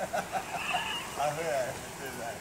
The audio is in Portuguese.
Ah, é, é verdade.